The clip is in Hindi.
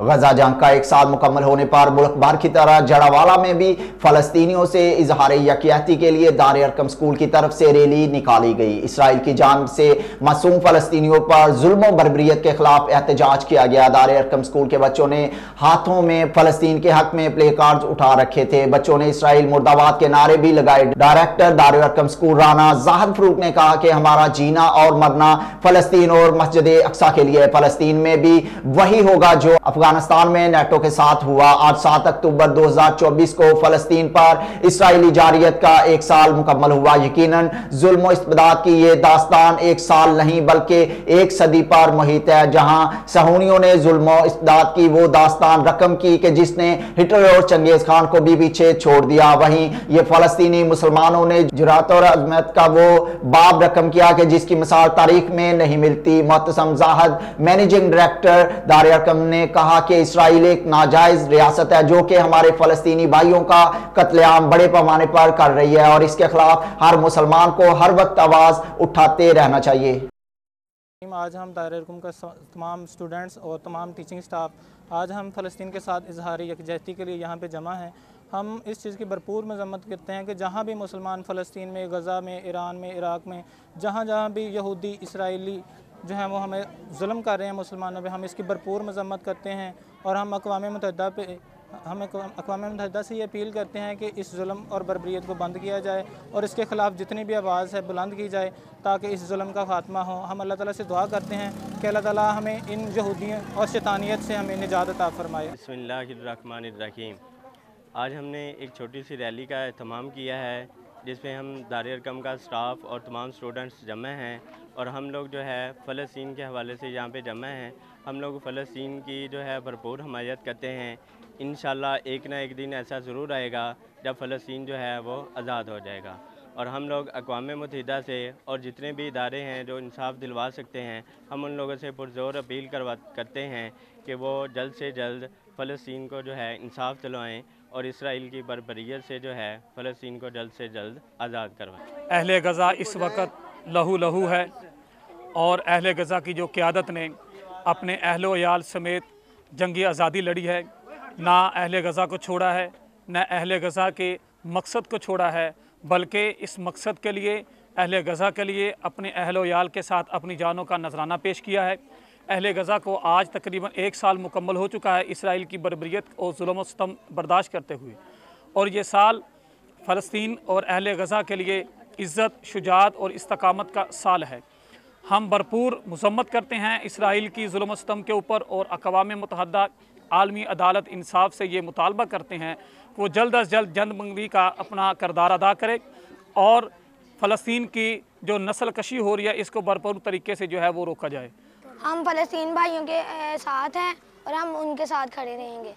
गजा जंग का एक साल मुकम्मल होने पर मुल्क भर की तरह जड़ावाला में भी फलस्तीनियों से इजहार यकियाती के लिए दार अरकम स्कूल की तरफ़ से रैली निकाली गई। इसराइल की जानब से मासूम फलस्तीनियों पर जुल्म बरबरीत के खिलाफ एहतजाज किया गया। दार अरकम स्कूल के बच्चों ने हाथों में फलस्तीन के हक में प्ले कार्ड उठा रखे थे। बच्चों ने इसराइल मुर्दाबाद के नारे भी लगाए। डायरेक्टर दार अरकम स्कूल राना जाहद फरूक ने कहा कि हमारा जीना और मरना फलस्तीन और मस्जिद अक्सा के लिए फलस्तीन में भी वही होगा जो अफगान अफ़गानिस्तान में नेटो के साथ हुआ। आज सात अक्टूबर 2024 को फलस्तीन पर इसराइली जारियत का एक साल मुकम्मल हुआ। यकीनन, जुल्म इस्तदाद की ये दास्तान एक साल नहीं, बल्कि एक सदी पर मुहित है, जहाँ सहूनियों ने जुल्म इस्तदाद की वो दास्तान रकम की कि जिसने हिटलर और चंगेज खान को भी पीछे छोड़ दिया। वहीं ये फलस्तीनी मुसलमानों ने जुरात और अजमत का वो बाब रकम किया कि जिसकी मिसाल तारीख में नहीं मिलती। मोहतसम जाहद, मैनेजिंग डायरेक्टर दार ने कहा कि इसराइल एक नाजायज रियासत है, जो कि हमारे फलस्तीनी भाइयों का कत्लेआम बड़े पैमाने पर कर रही है और इसके खिलाफ हर मुसलमान को हर वक्त आवाज़ उठाते रहना चाहिए। आज हम दायरकुम का तमाम स्टूडेंट्स और तमाम टीचिंग स्टाफ, आज हम फ़लस्तीन के साथ इजहार यकजहती के लिए यहाँ पे जमा हैं। हम इस चीज़ की भरपूर मजम्मत करते हैं कि जहाँ भी मुसलमान फ़लस्तीन में, गज़ा में, ईरान में, इराक़ में, जहाँ जहाँ भी यहूदी, इसराइली जो है वो हमें जुल्म कर रहे हैं मुसलमानों पर हम इसकी भरपूर मजम्मत करते हैं और हम अकवा मतहदा पे, हम अकवा मतहदा से ये अपील करते हैं कि इस जुल्म और बरबरीत को बंद किया जाए और इसके ख़िलाफ़ जितनी भी आवाज़ है बुलंद की जाए ताकि इस जुल्म का ख़ात्मा हो। हम अल्लाह ताला से दुआ करते हैं कि अल्लाह ताला हमें इन यहूदियों और शैतानियत से हमें निजात अता आज हमने एक छोटी सी रैली का अहतमाम किया है। जिसमें हम दारियर कम का स्टाफ और तमाम स्टूडेंट्स जमे हैं और हम लोग जो है फ़लस्तीन के हवाले से यहाँ पे जमे हैं। हम लोग फ़लस्तीन की जो है भरपूर हमायत करते हैं। इन एक ना एक दिन ऐसा ज़रूर आएगा जब फ़लस्तीन जो है वो आज़ाद हो जाएगा। और हम लोग अकवा मतहदा से और जितने भी इदारे हैं जो इंसाफ दिलवा सकते हैं, हम उन लोगों से पुरज़ोर अपील करवा, करते हैं कि वो जल्द से जल्द फ़लस्तीन को जो है इंसाफ दिलवाएँ और इसराइल की बरबरीत से जो है फ़लस्तीन को जल्द से जल्द आज़ाद करवाएँ। अहल गज़ा इस वक्त लहू लहू है और अहल गज़ा की जो क़्यादत ने अपने अहलोयाल समेत जंगी आज़ादी लड़ी है, ना अहल गज़ा को छोड़ा है, न अहल गज़ा के मकसद को छोड़ा है बल्कि इस मकसद के लिए, अहल गज़ा के लिए अपने अहलोयाल के साथ अपनी जानों का नजराना पेश किया है। अहल गज़ा को आज तकरीबन एक साल मुकम्मल हो चुका है इसराइल की बरबरीत और जुलमस्तम बर्दाश्त करते हुए। और ये साल फ़लस्तीन और अहल गज़ा के लिए इज़्ज़त, शुजात और इस्तकामत का साल है। हम भरपूर मसम्मत करते हैं इसराइल की जुलमस्तम के ऊपर और अकवा मतहदा आलमी अदालत इंसाफ से ये मुतालबा करते हैं वो जल्द अज जल्द जंगबंदी का अपना करदार अदा करे और फ़लस्तीन की जो नस्ल कशी हो रही है, इसको भरपूर तरीके से जो है वो रोका जाए। हम फ़लस्तीन भाइयों के साथ हैं और हम उनके साथ खड़े रहेंगे।